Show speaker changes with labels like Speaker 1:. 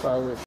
Speaker 1: Solid.